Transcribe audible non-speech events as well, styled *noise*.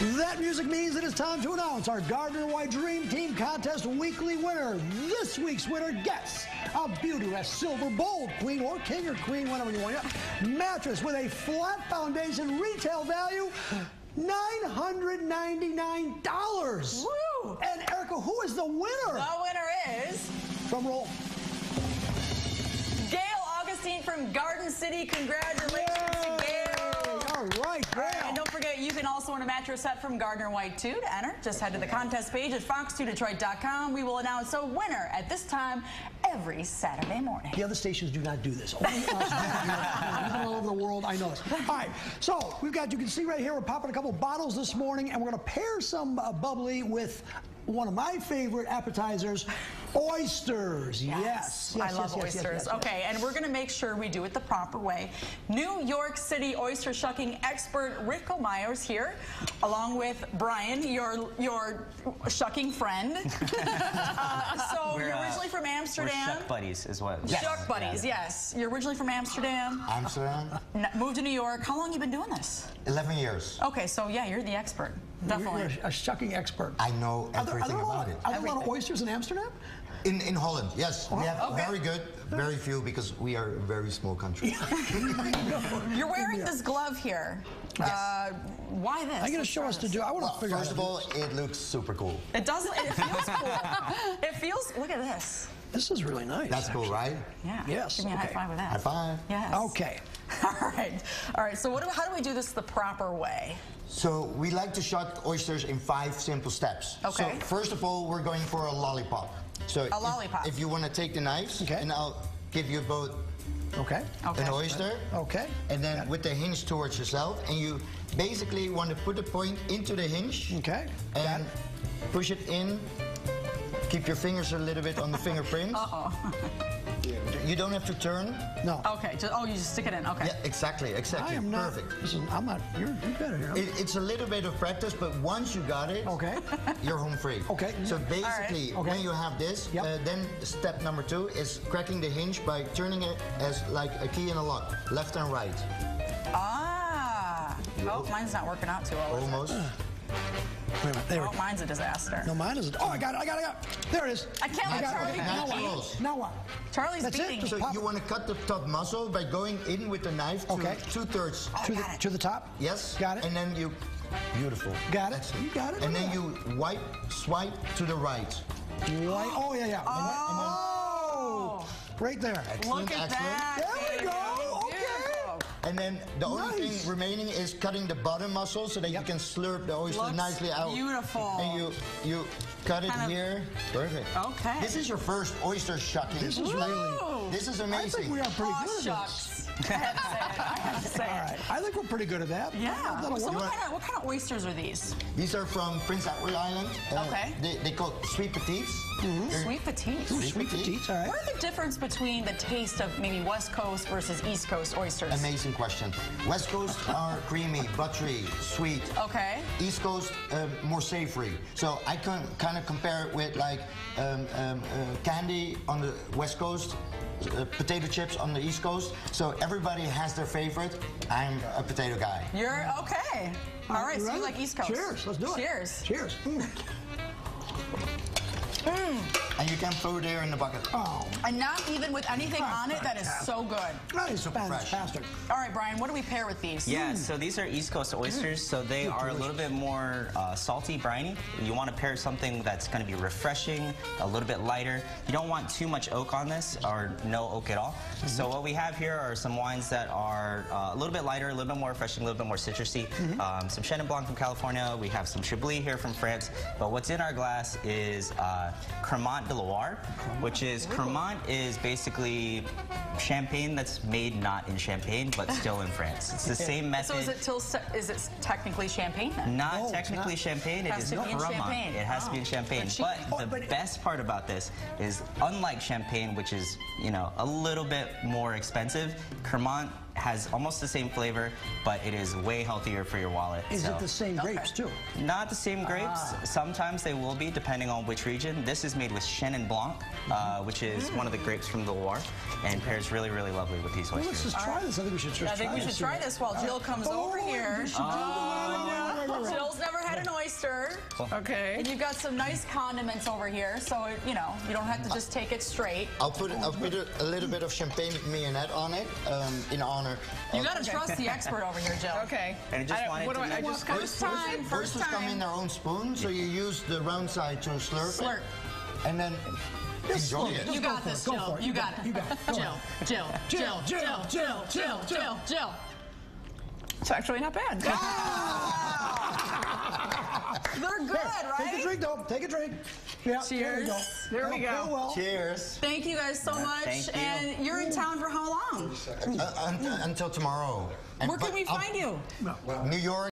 That music means it is time to announce our Gardner White Dream Team Contest weekly winner. This week's winner gets a Beautyrest Silver Bold Queen or King or Queen, whatever you want. Mattress with a flat foundation retail value $999. Woo! And Erika, who is the winner? The winner is Drum roll. Gail Augustine from Garden City. Congratulations to Gail. All right, All right, Gail. and don't forget, you a mattress set from Gardner White 2 to enter. Just head to the contest page at fox2detroit.com. We will announce a winner at this time every Saturday morning. The other stations do not do this. Only us all over the world, I know this. All right, so we've got, you can see right here, we're popping a couple bottles this morning, and we're going to pair some uh, bubbly with one of my favorite appetizers, oysters. Yes. yes I love yes, yes, oysters. yes, yes, yes. okay, and we're going to make sure we do it the proper way. New York City oyster shucking expert Rifko Myers here, along with Bryan, your your shucking friend. *laughs* uh, so We're, you're uh, originally from We're Amsterdam. shuck buddies is what. Shuck buddies, yes. You're originally from Amsterdam. Amsterdam, *laughs* n- Moved to New York. How long you been doing this? 11 years. Okay, so yeah, you're the expert. Definitely. You're a shucking expert. I know Are there, are everything there a lot, about it. Are there a lot of oysters in Amsterdam? In, in Holland, yes. We have Okay. very good, very few because we are a very small country. *laughs* You're wearing this glove here. Uh, why this? I'm going to show us to do. I want to well, figure first out. of all, it looks super cool. It doesn't. It feels cool. *laughs* it feels. Look at this. this is really nice. That's cool, right? Yeah. Yes, Give me a okay. high five with that. High five. Yes. Okay. All right. All right. So what do, how do we do this the proper way? So we like to shot oysters in five simple steps. Okay. So first of all, we're going for a lollipop. So A if- lollipop. If you want to take the knives, Okay. and I'll give you both Okay. Okay. an oyster. Okay. And then with the hinge towards yourself, and you basically want to put the point into the hinge. Okay. And it. push it in. Keep your fingers a little bit on the *laughs* fingerprint. Uh-oh. *laughs* You don't have to turn. No. Okay. Just, oh, you just stick it in. Okay. Yeah, exactly, exactly. I am not. Perfect. Listen, I'm not. You're, you're better here. It, it's a little bit of practice, but once you got it, Okay. *laughs* you're home free. Okay. So basically, Okay. when you have this, Yep. uh, then step number two is cracking the hinge by turning it as like a key in a lock, left and right. Ah. Oh, mine's not working out too well. Almost. Wait a minute. There we Oh, go. mine's a disaster. No, mine is. Oh, I got it. I got it. I got it. There it is. I can't I let. Charlie Okay, beat now me. what? Now what? Charlie's That's it? beating Just me. So you want to cut the top muscle by going in with the knife to Okay. two thirds. Oh, to the it. to the top. Yes. Got it. And then you, beautiful. Got it. Excellent. You got it. And then at you wipe, swipe to the right. Right. Oh yeah, yeah. Oh. Right there. Excellent, Look at excellent. that. There we go. Okay. Beautiful. And then the only Nice. thing remaining is cutting the bottom muscle so that Yep. you can slurp the oyster Looks nicely out. beautiful. And you you cut it Kind of- here. Perfect. Okay. This is your first oyster shucking. This is really. This is amazing. I amazing. think we are pretty Oh, good at this. shucks. *laughs* I have to say it. I have to say All it. I think we're pretty good at that. Yeah. So work. what kind, of, what kind of oysters are these? These are from Prince Edward Island. Uh, Okay. They, they call sweet petites. They're Sweet petites. Ooh, sweet petites. All right. What are the difference between the taste of maybe West Coast versus East Coast oysters? Amazing question. West Coast are creamy, buttery, sweet. Okay. East Coast um, more savory. So I can kind of compare it with like um, um, uh, candy on the West Coast, uh, potato chips on the East Coast. So everybody has their favorite. I'm a potato guy. You're okay. All right, so you like East Coast. Cheers. Let's do it. Cheers. Cheers. Mm. *laughs* And you can throw it there in the bucket. Oh, And not even with anything on it, that is so good. that is Super fresh. fantastic. All right, Bryan, what do we pair with these? Yeah, so these are East Coast oysters, so they are a little bit more uh, salty, briny. You want to pair something that's going to be refreshing, a little bit lighter. You don't want too much oak on this, or no oak at all. So what we have here are some wines that are uh, a little bit lighter, a little bit more refreshing, a little bit more citrusy. Um, some Chenin Blanc from California. We have some Chablis here from France. But what's in our glass is uh, Cremant de Loire, which is Cremant is basically champagne that's made not in Champagne, but *laughs* still in France. It's the same method. So is it till se- is it technically champagne then? Not No, it's technically not. champagne. It Has is to be in Cremant. Champagne. It has to be in Oh. champagne. But she- But Oh, the but- best part about this is, unlike champagne, which is you know a little bit more expensive, Cremant has almost the same flavor, but it is way healthier for your wallet. Is so- it the same grapes too? Not the same grapes. Ah. Sometimes they will be, depending on which region. This is made with Chenin Blanc, uh, which is Mm. one of the grapes from the Loire, and pairs really, really lovely with these Well, let's just try this. I think we should just I think try we should this. try this while Jill comes Oh, over wait, here. Jill's never had an oyster. Okay. And you've got some nice condiments over here, so it, you know you don't have to just take it straight. I'll put I'll put a, a little bit of champagne mignonette on it um, in honor. You got to trust the expert over here, Jill. Okay. And I just don't- wanted what to do I, I know- just First time, first Oysters come in time. their own spoon, so you use the round side to slurp, it, Slurp. and then Just enjoy slurp it. Just You go got for this, it. Go Jill. for it. You got it. You got it. Go Jill, ahead. Jill, Jill, Jill, Jill, Jill, Jill, Jill, Jill. It's actually not bad. *laughs* They're good, right? Take a right? drink, though. Take a drink. Yeah, There you Cheers. go. There we Well, go. well. Cheers. Thank you guys so much. thank you. And you're in town for how long? Uh, un- until tomorrow. And- Where can but we I'll- find you? New York.